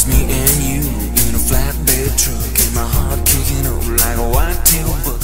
It's me and you in a flatbed truck, and my heart kicking up like a whitetail buck.